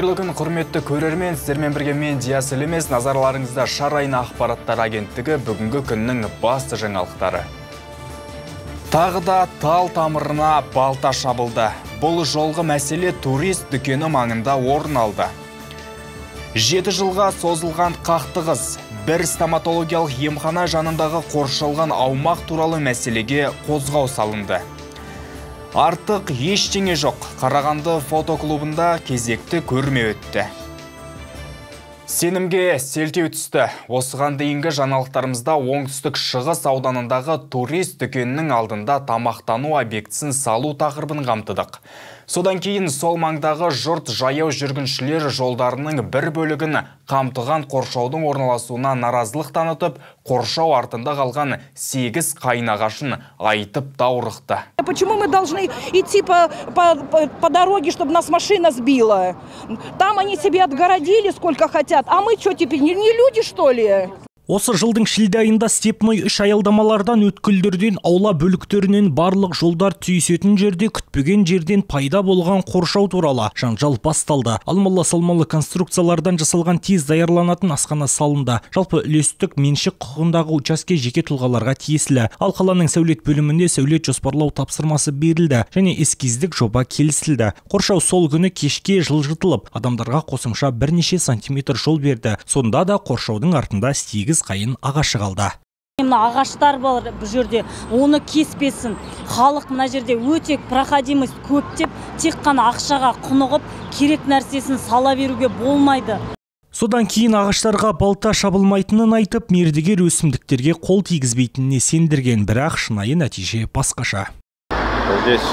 қайырлы күн құрметті көрермен сіздермен бірге мен диас елемес назарларыңызда шарайна ақпараттар агенттігі бүгінгі күннің басты жаңалықтары. Тағы да тал тамырына балта шабылды. Бұл жолғы мәселе турист дүкені маңында орын алды. Жеті жылға созылған қақтығыс. Бір стоматологиялық емхана жанындағы қоршалған аумақ туралы мәселеге қозғау салынды. Артық ештеңе жоқ қарағанды фотоклубында кезекті көрме өтті Сенімге селтеу түсті. Осыған дейінгі жаңалықтарымызда оңтүстік шығыс ауданындағы турист дүкенінің алдында тамақтану объектісін салу тақырыбын қамтыдық. Содан кейін сол маңдағы жұрт жаяу жүргіншілер жолдарының бір бөлігін қамтыған қоршаудың орналасуына наразылық танытып, қоршау артында қалған сегіз қайнағашын айтып даурықты. Почему мы должны идти по, дороге, чтобы нас машина сбила? Там они себе отгородили сколько хотят, а мы что теперь, не люди что ли? Осы жылдың шілде айында степной үш аялдамалардан өткілдерден аула бөліктерінен барлық жолдар түйісетін жерде күтпеген жерден пайда болған қоршау туралы жанжал басталды. Алмалы салмалы конструкциялардан жасалған тез даярланатын асхана салынды. Жалпы үлестік меншік құқығындағы учаске жеке тұлғаларға тиесілі. Ал қаланың сәулет бөлімінде сәулет жоспарлау тапсырмасы берілді және эскиздік жоба келісілді. Қоршау сол күні кешке жылжытылып адамдарға қосымша бірнеше сантиметр жол берді. Сонда да қоршаудың артында сегіз қайын ағашы қалды мына ағаштар бар бұл жерде оны кеспесін. Халық мына жерде өте проходимость көп деп тек қана ақшаға құнығып керек нәрсесін сала беруге болмайды. Содан кейін ағаштарға балта шабылмайтынын айтып мердігер өсімдіктерге қол тигізбейтініне сендірген бірақ шынайы нәтиже басқаша. Здесь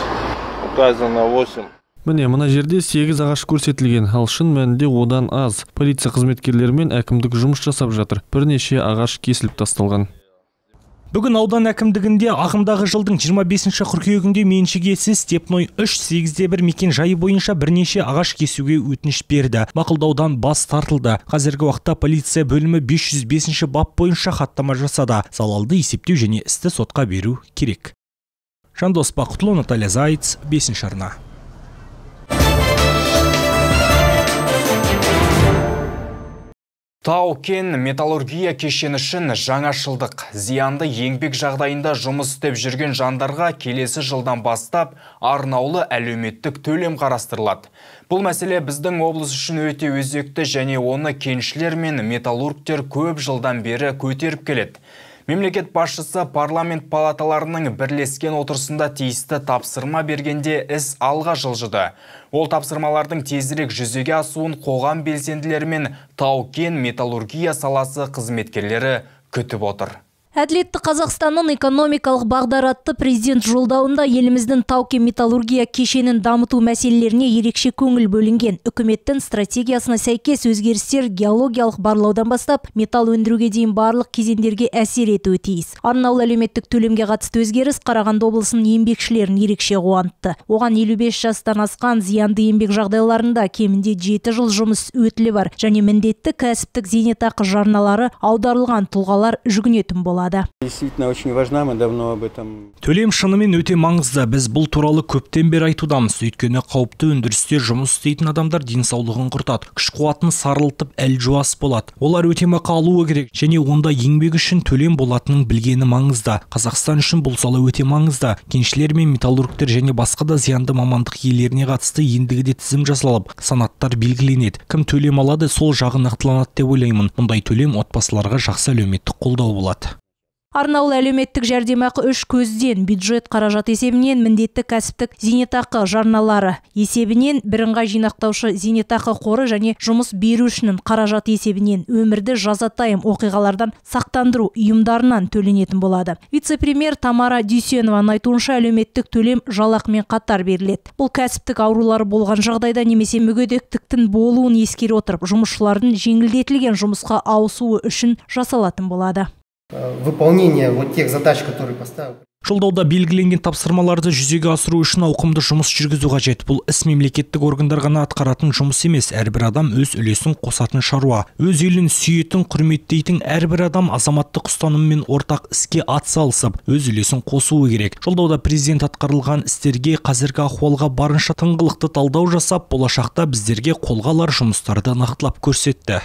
указано 8 міне мына жерде сегіз ағаш көрсетілген ал шын мәнінде одан аз полиция қызметкерлері мен әкімдік жұмыс жасап жатыр бірнеше ағаш кесіліп тасталған Бүгін аудан әкімдігінде ағымдағы жылдың 25 қыркүйегінде меншік иесі степной 3-8-1 мекен жайы бойынша бірнеше ағаш кесуге өтініш берді. Мақұлдаудан бас тартылды. Қазіргі уақытта полиция бөлімі 505 бап бойынша хаттама жасады. Залалды есептеу және істі сотқа беру керек. Жандос Бақұтлы, Наталья Зайц, 5 арна. Тау-кен металлургия кешені үшін жаңашылдық. Зиянды еңбек жағдайында жұмыс істеп жүрген жандарға келесі жылдан бастап арнаулы әлеуметтік төлем қарастырылады. Бұл мәселе біздің облыс үшін өте өзекті және оны кеншілер мен металлургтер көп жылдан бері көтеріп келеді. Мемлекет басшысы парламент палаталарының бірлескен отырысында тиісті тапсырма бергенде іс алға жылжыды. Ол тапсырмалардың тезірек жүзеге асуын қоғам белсенділері мен тау-кен металлургия саласы қызметкерлері күтіп отыр әділетті қазақстанның экономикалық бағдар атты президент жолдауында еліміздің тау-кен металлургия кешенін дамыту мәселелеріне ерекше көңіл бөлінген. Үкіметтің стратегиясына сәйкес өзгерістер геологиялық барлаудан бастап металл өндіруге дейін барлық кезеңдерге әсер етуі тиіс. Арнаулы әлеуметтік төлемге қатысты өзгеріс қарағанды облысының еңбекшілерін ерекше қуантты. Оған 55 жастан асқан зиянды еңбек жағдайларында кемінде жеті жыл жұмыс өтілі бар және міндетті кәсіптік зейнетақы жарналары аударылған тұлғалар жүгінетін болады. Болады действительно очень важна. Мы давно об этом төлем шынымен өте маңызды. Біз бұл туралы көптен бері айтудамыз. Өйткені қауіпті өндірісте жұмыс істейтін адамдар денсаулығын құртады. Күш қуатын сарылтып әлжуаз болады. Олар өтемақы алуы керек. Және онда еңбек үшін төлем болатынын білгені маңызды. Қазақстан үшін бұл сала өте маңызды. Кеншілер мен металлургтер және басқа да зиянды мамандық иелеріне қатысты ендігіде тізім жасалып санаттар белгіленеді. Кім төлем алады сол жағы нақтыланады деп ойлаймын. Мұндай төлем отбасыларға жақсы әлеуметтік қолдау болады. Арнаулы әлеуметтік жәрдемақы үш көзден бюджет қаражат есебінен міндетті кәсіптік зейнетақы жарналары есебінен бірыңғай жинақтаушы зейнетақы қоры және жұмыс берушінің қаражат есебінен өмірді жазатайым оқиғалардан сақтандыру ұйымдарынан төленетін болады. Вице премьер тамара дүйсенованың айтуынша әлеуметтік төлем жалақымен қатар беріледі. Бұл кәсіптік аурулары болған жағдайда немесе мүгедектіктің болуын ескере отырып жұмысшылардың жеңілдетілген жұмысқа ауысуы үшін жасалатын болады. Выполнение вот тех задач, которые поставил. жолдауда белгіленген тапсырмаларды жүзеге асыру үшін ауқымды жұмыс жүргізу қажет. Бұл іс мемлекеттік органдар ғана атқаратын жұмыс емес әрбір адам өз үлесін қосатын шаруа. Өз елін сүйетін құрметтейтін әрбір адам азаматтық ұстаныммен ортақ іске атсалысып өз үлесін қосуы керек. Жолдауда президент атқарылған істерге қазіргі ахуалға барынша тыңғылықты талдау жасап болашақта біздерге қолға алар жұмыстарды нақтылап көрсетті.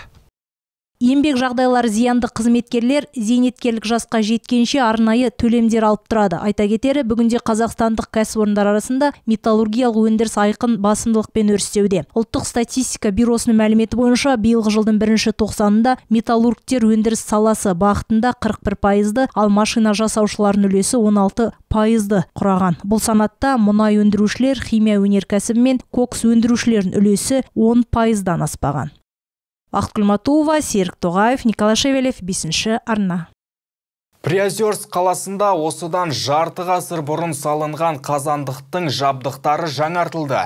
Еңбек жағдайлары зиянды қызметкерлер зейнеткерлік жасқа жеткенше арнайы төлемдер алып тұрады. Айта кетері бүгінде қазақстандық кәсіпорындар арасында металлургиялық өндіріс айқын басымдылықпен өрістеуде. Ұлттық статистика бюросының мәліметі бойынша биылғы жылдың бірінші тоқсанында металлургтер өндіріс саласы бағытында 41 пайызды ал машина жасаушылардың үлесі 16 пайызды құраған. Бұл санатта мұнай өндірушілер химия өнеркәсібі мен кокс өндірушілердің үлесі 10 пайыздан аспаған. Бақытгүл матуова серік тоғаев николай шевелев бесінші арна Приозерск қаласында осыдан жарты ғасыр бұрын салынған қазандықтың жабдықтары жаңартылды.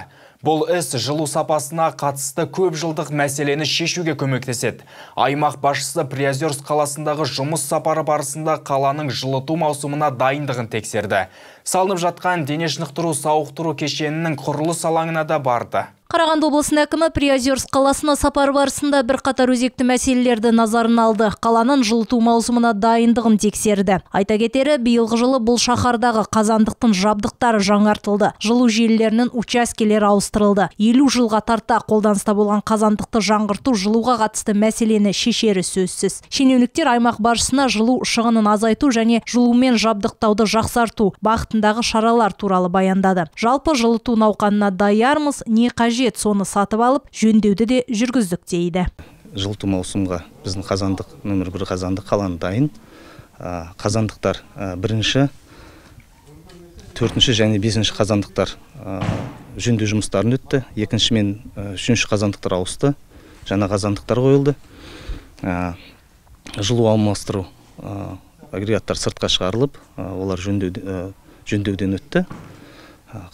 Бұл іс жылу сапасына қатысты көп жылдық мәселені шешуге көмектеседі. Аймақ басшысы Приозерск қаласындағы жұмыс сапары барысында қаланың жылыту маусымына дайындығын тексерді. Салынып жатқан дене шынықтыру сауықтыру кешенінің құрылыс алаңына да барды. Қарағанды облысының әкімі Приозерск қаласына сапар барысында бірқатар өзекті мәселелерді назарын алды. Қаланың жылыту маусымына дайындығын тексерді. Айта кетері, биылғы жылы бұл шаһардағы қазандықтың жабдықтары жаңартылды. Жылу желілерінің учаскелері ауыстырылды. Елу жылға тарта қолданыста болған қазандықты жаңғырту жылуға қатысты мәселені шешері сөзсіз. Шенеуніктер аймақ баршысына жылу шығынын азайту және жылумен жабдықтауды жақсарту бағытындағы шаралар туралы баяндады. Жалпы жылыту науқанына даярмыз, не қажет соны сатып алып жөндеуді де жүргіздік дейді. Жылыту маусымға біздің қазандық нөмір бір қазандық қаланы дайын. Қазандықтар бірінші төртінші және бесінші қазандықтар жөндеу жұмыстарын өтті. Екінші мен үшінші қазандықтар ауысты. Жаңа қазандықтар қойылды. Жылу алмастыру агрегаттар сыртқа шығарылып олар жөндеуден өтті.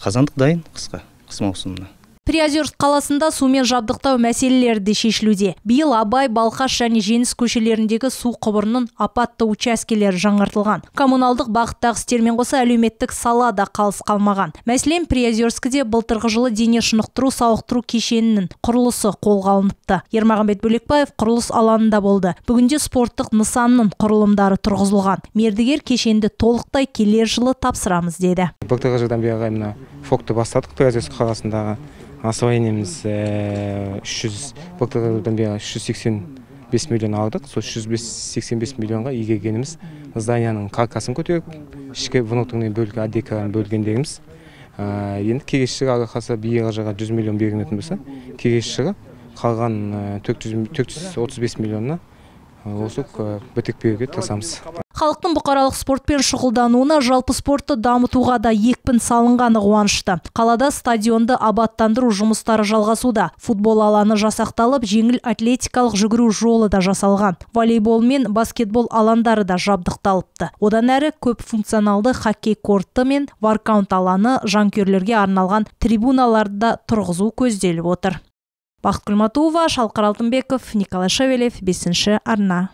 Қазандық дайын қысқа қыс маусымына. Приозерск қаласында сумен жабдықтау мәселелері де шешілуде. Биыл абай балқаш және жеңіс көшелеріндегі су құбырының апатты учаскелері жаңартылған. Коммуналдық бағыттағы істермен қоса әлеуметтік сала да қалыс қалмаған. Мәселен приозерскіде былтырғы жылы дене шынықтыру сауықтыру кешенінің құрылысы қолға алыныпты. Ермағанбет бөлекбаев құрылыс алаңында болды. Бүгінде спорттық нысанның құрылымдары тұрғызылған. Мердігер кешенді толықтай келер жылы тапсырамыз деді. Былтырғы жылдан бері мына фокты бастадық приозерск қаласындағы. Освоениеміз үш жүз былтырғы жылдан бері үш жүз сексен бес миллион алдық сол үш жүз сексен бес миллионға игергеніміз зданияның каркасын көтеріп ішкі внутренний бөлігі отдекаларын бөлгендеріміз енді келесі жылы алла қаласа биылғы жылға жүз миллион берілетін болса келесі жылы қалған төрт жүз отыз бес миллионына осы бітіріп беруге тырысамыз халықтың бұқаралық спортпен шұғылдануына жалпы спортты дамытуға да екпін салынғаны қуанышты. Қалада стадионды абаттандыру жұмыстары жалғасуда. Футбол алаңы жасақталып жеңіл атлетикалық жүгіру жолы да жасалған. Волейбол мен баскетбол алаңдары да жабдықталыпты. Одан әрі көп функционалды хоккей корты мен варкаунт алаңы жанкүйерлерге арналған трибуналарды да тұрғызу көзделіп отыр. Бақытгүл матуова шалқар алтынбеков николай шевелев бесінші арна.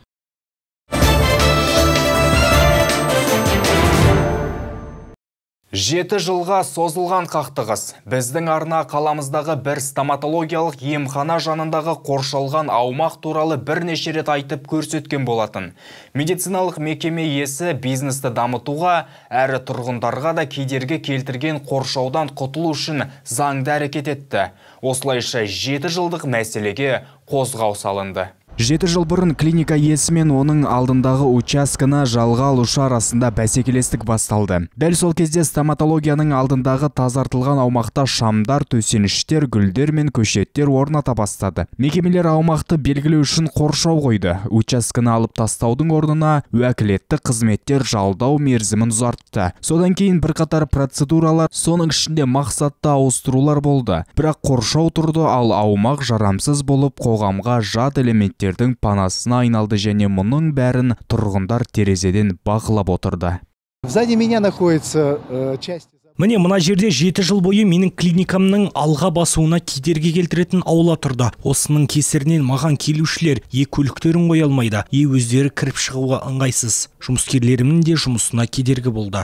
Жеті жылға созылған қақтығыс. Біздің арна қаламыздағы бір стоматологиялық емхана жанындағы қоршалған аумақ туралы бірнеше рет айтып көрсеткен болатын. Медициналық мекеме иесі бизнесті дамытуға, әрі тұрғындарға да кедергі келтірген қоршаудан құтылу үшін заңды әрекет етті. Осылайша жеті жылдық мәселеге қозғау салынды. Жеті жыл бұрын клиника иесі мен оның алдындағы учаскіні жалға алушы арасында бәсекелестік басталды. Дәл сол кезде стоматологияның алдындағы тазартылған аумақта шамдар, төсеніштер, гүлдер мен көшеттер орната бастады. Мекемелер аумақты белгілеу үшін қоршау қойды. Учаскіні алып тастаудың орнына уәкілетті қызметтер жалдау мерзімін ұзартты. Содан кейін бірқатар процедуралар, соның ішінде мақсатты ауыстырулар болды. Бірақ қоршау тұрды, ал аумақ жарамсыз болып қоғамға жат элементтер панасына айналды және мұның бәрін тұрғындар терезеден бақылап отырды. Сзади меня находится э, часть міне мына жерде жеті жыл бойы менің клиникамның алға басуына кедергі келтіретін аула тұрды. Осының кесірінен маған келушілер е көліктерін қоя алмайды е өздері кіріп шығуға ыңғайсыз. Жұмыскерлерімнің де жұмысына кедергі болды.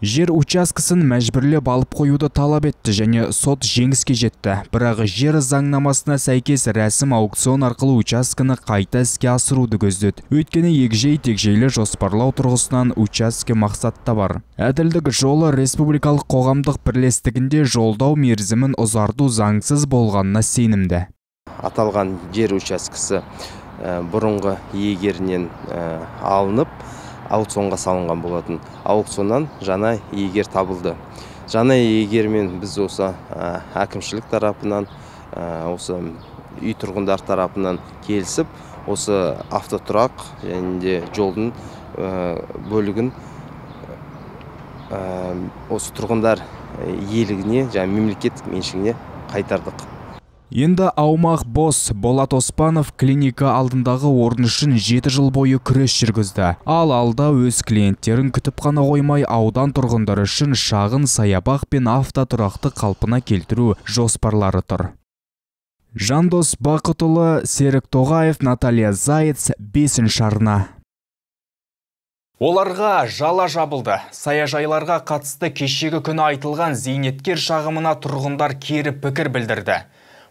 Жер учаскесін мәжбүрлеп алып қоюды талап етті және сот жеңіске жетті. Бірақ жер заңнамасына сәйкес рәсім аукцион арқылы учаскені қайта іске асыруды көздеді. Өйткені егжей тегжейлі жоспарлау тұрғысынан учаске мақсатта бар. Әділдік жолы республикалық қоғамдық бірлестігінде жолдау мерзімін ұзарту заңсыз болғанына сенімді. Аталған жер учаскесі бұрынғы иегерінен алынып аукционға салынған болатын. Аукционнан жаңа иегер табылды. Жаңа иегермен біз осы әкімшілік тарапынан осы үй тұрғындар тарапынан келісіп осы автотұрақ және де жолдың бөлігін осы тұрғындар иелігіне және мемлекеттік меншігіне қайтардық. Енді аумақ бос Болат Оспанов клиника алдындағы орын үшін жеті жыл бойы күрес жүргізді. Ал алда өз клиенттерін күтіп қана қоймай аудан тұрғындары үшін шағын саябақ пен автотұрақты қалпына келтіру жоспарлары тұр. Жандос Бақытұлы, Серік Тоғаев, Наталья Заяц, бесінші арна. Оларға жала жабылды. Саяжайларға қатысты кешегі күні айтылған зейнеткер шағымына тұрғындар кері пікір білдірді.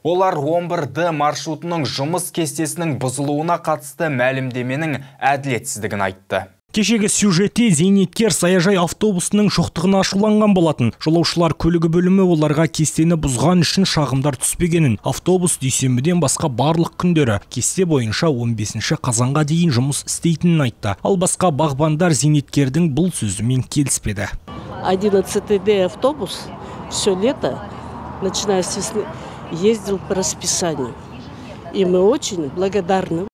Олар 11D маршрутының жұмыс кестесінің бұзылуына қатысты мәлімдеменің әділетсіздігін айтты. Кешегі сюжетте зейнеткер саяжай автобусының жоқтығына ашуланған болатын. Жолаушылар көлігі бөлімі оларға кестені бұзған үшін шағымдар түспегенін. Автобус дүйсенбіден басқа барлық күндері кесте бойынша 15 қазанға дейін жұмыс істейтінін айтты. Ал басқа бағбандар зейнеткердің бұл сөзімен келіспеді. 11D автобус все лето, начиная с весны, ездил по расписанию. И мы очень благодарны.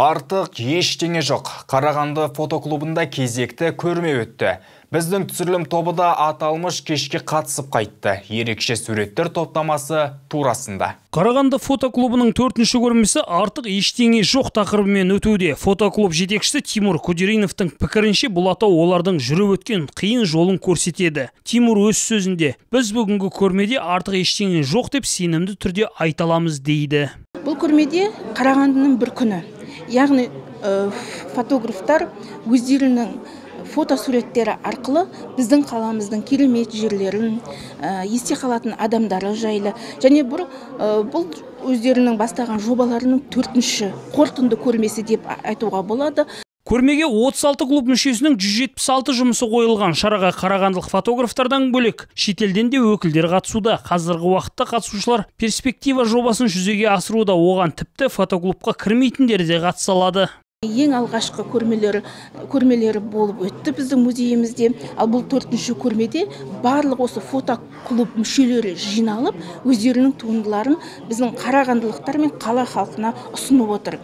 Артық ештеңе жоқ. Қарағанды фотоклубында кезекті көрме өтті. Біздің түсірілім тобы да аталмыш кешке қатысып қайтты. Ерекше суреттер топтамасы турасында. Қарағанды фотоклубының төртінші көрмесі артық ештеңе жоқ тақырыбымен өтуде. Фотоклуб жетекшісі Тимур Кудериновтың пікірінше бұл атау олардың жүріп өткен қиын жолын көрсетеді. Тимур өз сөзінде, біз бүгінгі көрмеде артық ештеңе жоқ деп сенімді түрде айта аламыз дейді. Бұл көрмеде Қарағандының бір күні. Яғни фотографтар өздерінің фотосуреттері арқылы біздің қаламыздың керемет жерлерін есте қалатын адамдары жайлы. Және бұл, бұл өздерінің бастаған жобаларының төртінші қорытынды көрмесі деп айтуға болады. Көрмеге 36 клуб мүшесінің 176 жұмысы қойылған. Шараға қарағандылық фотографтардан бөлек шетелден де өкілдер қатысуда. Қазіргі уақытта қатысушылар перспектива жобасын жүзеге асыруда. Оған тіпті фотоклубқа кірмейтіндер де қатыса алады. Ең алғашқы көрмелері көрмелері болып өтті біздің музейімізде. Ал бұл төртінші көрмеде барлық осы фотоклуб мүшелері жиналып өздерінің туындыларын біздің қарағандылықтар мен қала халқына ұсынып отыр.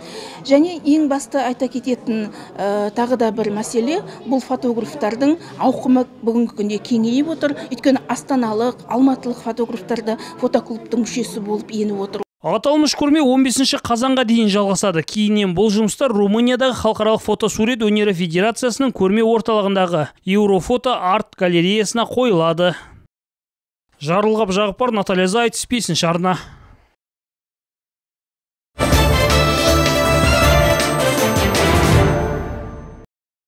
Және ең басты айта кететін ә, тағы да бір мәселе бұл фотографтардың ауқымы бүгінгі күнде кеңейіп отыр. Өйткені астаналық алматылық фотографтар да фотоклубтың мүшесі болып еніп отыр. Аталмыш көрме 15 қазанға дейін жалғасады. Кейіннен бұл жұмыстар Румыниядағы халықаралық фотосурет өнері федерациясының көрме орталығындағы Еурофото арт галереясына қойылады. Жарылғап Жағыпар Наталья Зайц, 5 арна.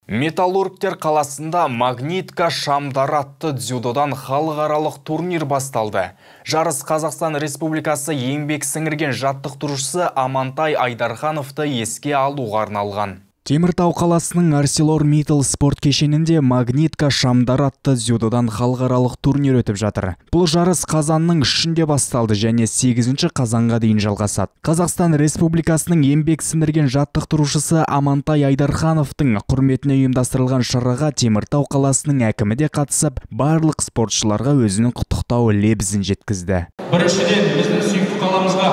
Металлургтер қаласында магнитка шамдары атты дзюдодан халықаралық турнир басталды. Жарыс Қазақстан Республикасы еңбек сіңірген жаттықтырушысы Амантай Айдархановты еске алуға арналған. Теміртау қаласының Арселор Митл спорт кешенінде магнитка шамдар атты дзюдодан халықаралық турнир өтіп жатыр. Бұл жарыс қазанның үшінде басталды және 8 қазанға дейін жалғасады. Қазақстан Республикасының еңбек сіңірген жаттықтырушысы Амантай Айдархановтың құрметіне ұйымдастырылған шараға Теміртау қаласының әкімі де қатысып, барлық спортшыларға өзінің құттықтау лебізін жеткізді. Біріншіден біздің сүйікті қаламызға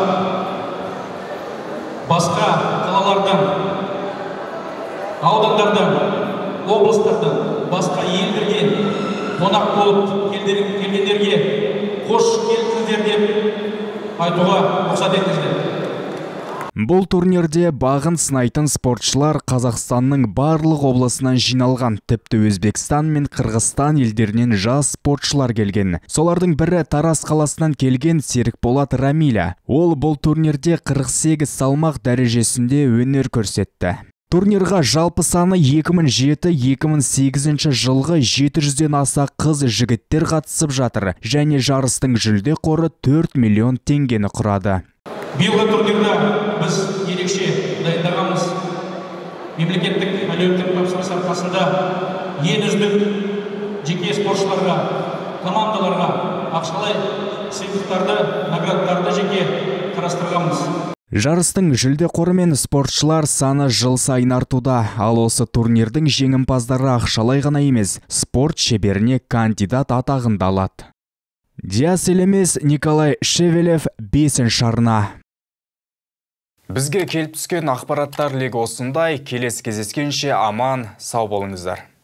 басқа қалалардан аудандардан облыстардан басқа елдерге қонақ болып келгендерге қош келдіңіздер деп айтуға рұқсат етіңіздер Бұл турнирде бағын сынайтын спортшылар Қазақстанның барлық облысынан жиналған, тіпті Өзбекстан мен Қырғызстан елдерінен жас спортшылар келген. Солардың бірі Тарас қаласынан келген Серікболат Рамиля. Ол бұл турнирде 48 салмақ дәрежесінде өнер көрсетті. Турнирға жалпы саны 2007-2008 жылғы 700-ден аса қыз жігіттер қатысып жатыр және жарыстың жүлде қоры 4 миллион теңгені құрады. Биылғы турнирда біз ерекше дайындағанбыз. Мемлекеттік әлеуметтік тапсырыс арқасында ең үздік жеке спортшыларға, командаларға ақшалай сыйлықтарды, наградтарды жеке қарастырғанбыз. Жарыстың жүлде қоры мен спортшылар саны жыл сайын артуда, ал осы турнирдің жеңімпаздары ақшалай ғана емес, спорт шеберіне кандидат атағын да алады. Диас Елемес, Николай Шевелев, бесінші арна. Бізге келіп түскен ақпараттар легі осындай, келесі кездескенше аман, сау болыңыздар.